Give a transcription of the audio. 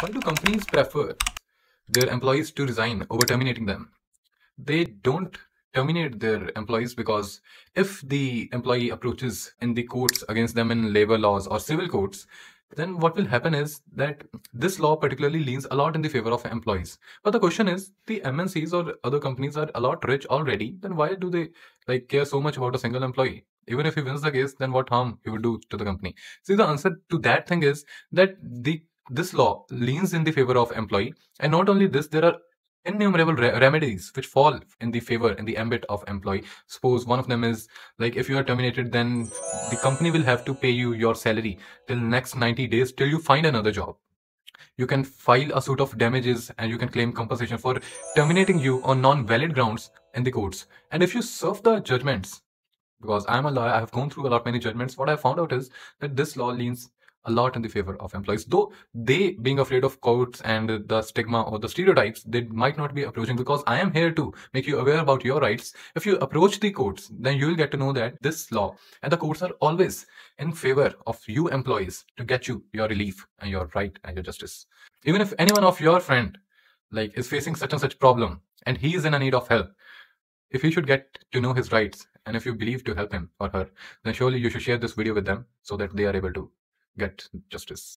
Why do companies prefer their employees to resign over terminating them? They don't terminate their employees because if the employee approaches in the courts against them in labor laws or civil courts, then what will happen is that this law particularly leans a lot in the favor of employees. But the question is, the MNCs or other companies are a lot rich already. Then why do they like care so much about a single employee? Even if he wins the case, then what harm he would do to the company? See, the answer to that thing is that the this law leans in the favor of employee, and not only this, there are innumerable re remedies which fall in the favor in the ambit of employee. Suppose one of them is like if you are terminated then the company will have to pay you your salary till next 90 days till you find another job. You can file a suit of damages and you can claim compensation for terminating you on non-valid grounds in the courts. And if you serve the judgments because i'm a lawyer i have gone through a lot many judgments what i found out is that this law leans a lot in the favor of employees. Though they, being afraid of courts and the stigma or the stereotypes, they might not be approaching because I am here to make you aware about your rights. If you approach the courts, then you will get to know that this law and the courts are always in favor of you employees to get you your relief and your right and your justice. Even if anyone of your friend like is facing such and such problem and he is in a need of help, if he should get to know his rights and if you believe to help him or her, then surely you should share this video with them so that they are able to get justice